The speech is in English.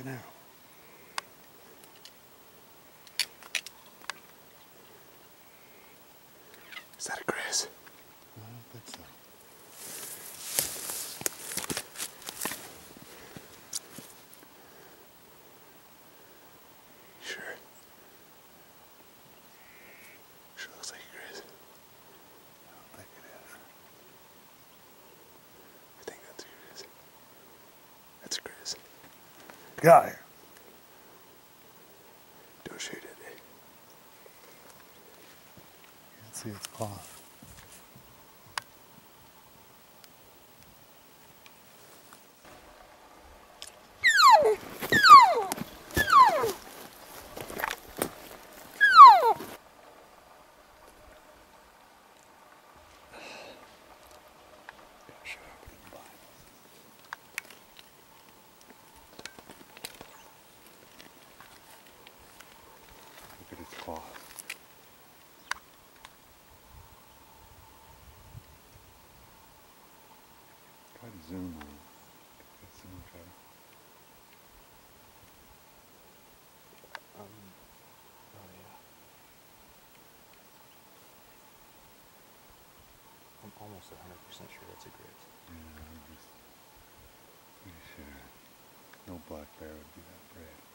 fucking. Is that a Grizz? I don't think so. Sure. Sure looks like a Grizz. I don't think it is. I think that's a Grizz. That's a Grizz. Geil. Du schüttet dich. Jetzt sieht's aus. Look at its claws. Try to zoom on it. Get. Um, oh yeah. I'm almost 100% sure that's a Grizz. Yeah, I'm just pretty sure. No black bear would be that brave.